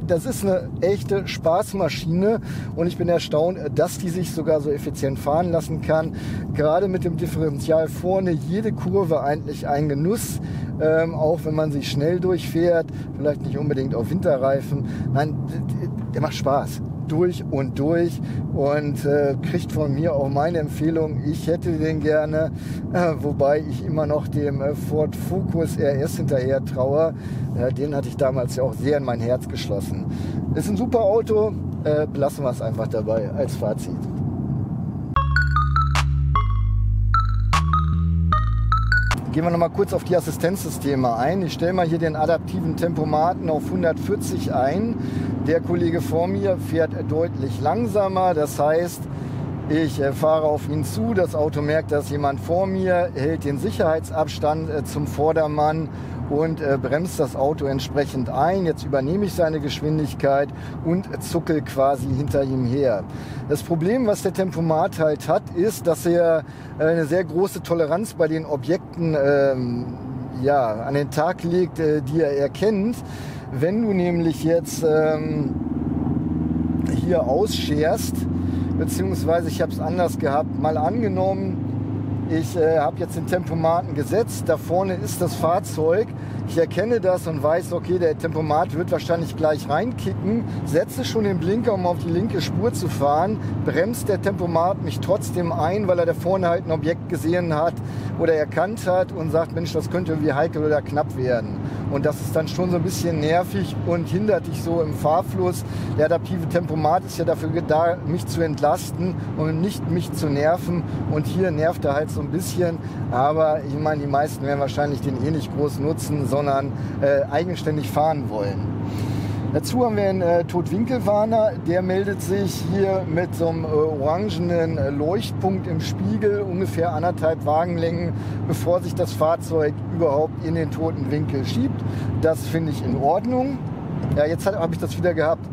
das ist eine echte Spaßmaschine und ich bin erstaunt, dass die sich sogar so effizient fahren lassen kann. Gerade mit dem Differential vorne, jede Kurve eigentlich ein Genuss, ähm, auch wenn man sich schnell durchfährt, vielleicht nicht unbedingt auf Winterreifen. Nein, der macht Spaß. Durch und durch und äh, kriegt von mir auch meine Empfehlung. Ich hätte den gerne, äh, wobei ich immer noch dem äh, Ford Focus RS hinterher traue. Äh, den hatte ich damals ja auch sehr in mein Herz geschlossen. Ist ein super Auto, äh, belassen wir es einfach dabei als Fazit. Gehen wir noch mal kurz auf die Assistenzsysteme ein. Ich stelle mal hier den adaptiven Tempomaten auf 140 ein. Der Kollege vor mir fährt deutlich langsamer. Das heißt, ich äh, fahre auf ihn zu, das Auto merkt, dass jemand vor mir hält den Sicherheitsabstand äh, zum Vordermann und äh, bremst das Auto entsprechend ein. Jetzt übernehme ich seine Geschwindigkeit und zuckel quasi hinter ihm her. Das Problem, was der Tempomat halt hat, ist, dass er äh, eine sehr große Toleranz bei den Objekten ähm, ja, an den Tag legt, äh, die er erkennt. Wenn du nämlich jetzt ähm, hier ausscherst, beziehungsweise ich habe es anders gehabt, mal angenommen, ich äh, habe jetzt den Tempomaten gesetzt. Da vorne ist das Fahrzeug. Ich erkenne das und weiß, okay, der Tempomat wird wahrscheinlich gleich reinkicken. Setze schon den Blinker, um auf die linke Spur zu fahren. Bremst der Tempomat mich trotzdem ein, weil er da vorne halt ein Objekt gesehen hat oder erkannt hat und sagt, Mensch, das könnte irgendwie heikel oder knapp werden. Und das ist dann schon so ein bisschen nervig und hindert dich so im Fahrfluss. Der adaptive Tempomat ist ja dafür da, mich zu entlasten und nicht mich zu nerven. Und hier nervt er halt so ein bisschen. Aber ich meine, die meisten werden wahrscheinlich den eh nicht groß nutzen, sondern äh, eigenständig fahren wollen. Dazu haben wir einen äh, Totwinkelwarner, der meldet sich hier mit so einem äh, orangenen äh, Leuchtpunkt im Spiegel, ungefähr anderthalb Wagenlängen, bevor sich das Fahrzeug überhaupt in den toten Winkel schiebt. Das finde ich in Ordnung. Ja, jetzt habe ich das wieder gehabt.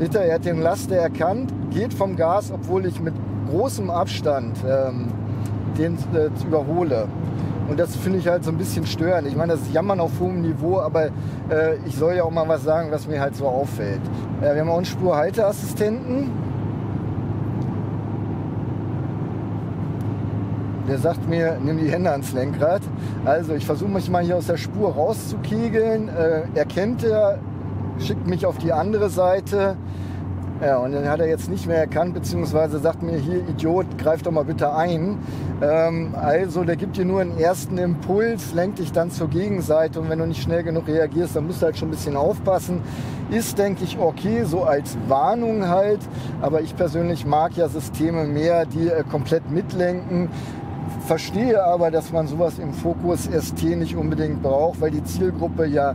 Er hat den Laster erkannt, geht vom Gas, obwohl ich mit großem Abstand ähm, den äh, überhole. Und das finde ich halt so ein bisschen störend. Ich meine, das ist Jammern auf hohem Niveau, aber äh, ich soll ja auch mal was sagen, was mir halt so auffällt. Äh, wir haben auch einen Spurhalteassistenten. Der sagt mir, nimm die Hände ans Lenkrad. Also ich versuche mich mal hier aus der Spur rauszukegeln. Äh, erkennt er, schickt mich auf die andere Seite. Ja, und den hat er jetzt nicht mehr erkannt, beziehungsweise sagt mir, hier Idiot, greif doch mal bitte ein. Ähm, also der gibt dir nur einen ersten Impuls, lenkt dich dann zur Gegenseite und wenn du nicht schnell genug reagierst, dann musst du halt schon ein bisschen aufpassen. Ist, denke ich, okay, so als Warnung halt. Aber ich persönlich mag ja Systeme mehr, die äh, komplett mitlenken verstehe aber, dass man sowas im Fokus ST nicht unbedingt braucht, weil die Zielgruppe ja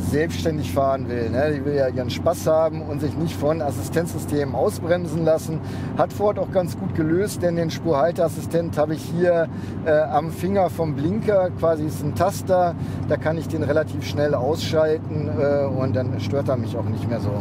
selbstständig fahren will. Ne? Die will ja ihren Spaß haben und sich nicht von Assistenzsystemen ausbremsen lassen. Hat Ford auch ganz gut gelöst, denn den Spurhalteassistent habe ich hier äh, am Finger vom Blinker. Quasi ist ein Taster. Da kann ich den relativ schnell ausschalten äh, und dann stört er mich auch nicht mehr so.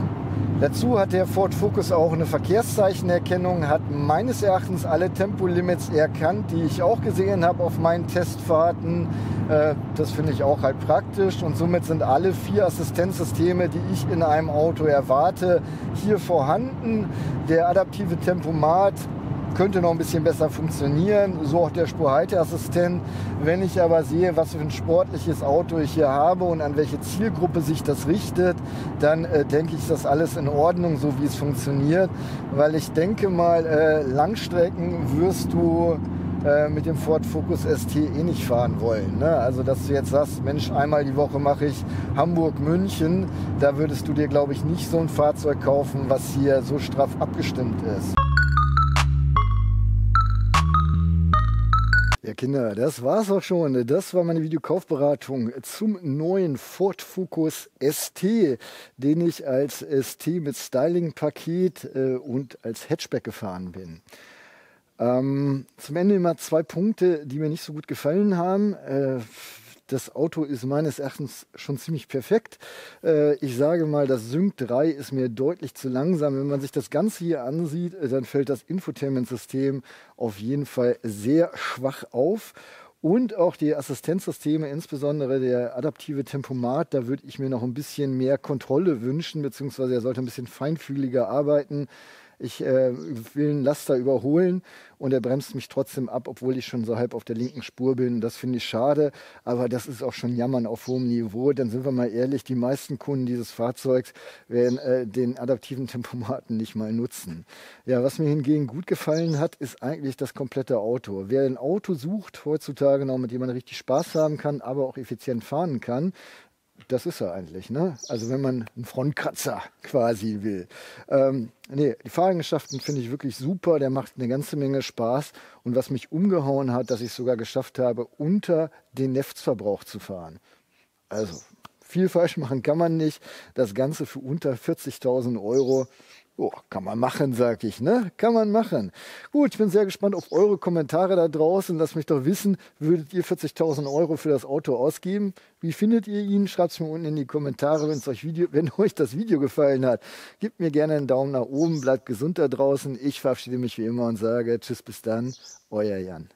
Dazu hat der Ford Focus auch eine Verkehrszeichenerkennung, hat meines Erachtens alle Tempolimits erkannt, die ich auch gesehen habe auf meinen Testfahrten. Äh, das finde ich auch halt praktisch und somit sind alle vier Assistenzsysteme, die ich in einem Auto erwarte, hier vorhanden. Der adaptive Tempomat könnte noch ein bisschen besser funktionieren, so auch der Spurhalteassistent. Wenn ich aber sehe, was für ein sportliches Auto ich hier habe und an welche Zielgruppe sich das richtet, dann äh, denke ich, ist das alles in Ordnung, so wie es funktioniert. Weil ich denke mal, äh, Langstrecken wirst du äh, mit dem Ford Focus ST eh nicht fahren wollen. Ne? Also dass du jetzt sagst, Mensch, einmal die Woche mache ich Hamburg-München, da würdest du dir, glaube ich, nicht so ein Fahrzeug kaufen, was hier so straff abgestimmt ist. Ja, Kinder, das war's auch schon. Das war meine Videokaufberatung zum neuen Ford Focus ST, den ich als ST mit Styling-Paket äh, und als Hatchback gefahren bin. Ähm, zum Ende immer zwei Punkte, die mir nicht so gut gefallen haben. Äh, das Auto ist meines Erachtens schon ziemlich perfekt. Äh, ich sage mal, das Sync 3 ist mir deutlich zu langsam. Wenn man sich das Ganze hier ansieht, äh, dann fällt das Infotainment-System auf jeden Fall sehr schwach auf. Und auch die Assistenzsysteme, insbesondere der adaptive Tempomat, da würde ich mir noch ein bisschen mehr Kontrolle wünschen, beziehungsweise er sollte ein bisschen feinfühliger arbeiten. Ich äh, will einen Laster überholen und er bremst mich trotzdem ab, obwohl ich schon so halb auf der linken Spur bin. Das finde ich schade, aber das ist auch schon Jammern auf hohem Niveau. Dann sind wir mal ehrlich, die meisten Kunden dieses Fahrzeugs werden äh, den adaptiven Tempomaten nicht mal nutzen. Ja, was mir hingegen gut gefallen hat, ist eigentlich das komplette Auto. Wer ein Auto sucht heutzutage noch, mit dem man richtig Spaß haben kann, aber auch effizient fahren kann, das ist er eigentlich, ne? Also wenn man einen Frontkratzer quasi will. Ähm, nee, die Fahreigenschaften finde ich wirklich super. Der macht eine ganze Menge Spaß. Und was mich umgehauen hat, dass ich es sogar geschafft habe, unter den Netzverbrauch zu fahren. Also viel falsch machen kann man nicht. Das Ganze für unter 40.000 Euro Oh, kann man machen, sag ich, ne? Kann man machen. Gut, ich bin sehr gespannt auf eure Kommentare da draußen. Lasst mich doch wissen, würdet ihr 40.000 Euro für das Auto ausgeben? Wie findet ihr ihn? Schreibt es mir unten in die Kommentare, wenn euch, Video, wenn euch das Video gefallen hat. Gebt mir gerne einen Daumen nach oben, bleibt gesund da draußen. Ich verabschiede mich wie immer und sage Tschüss, bis dann, euer Jan.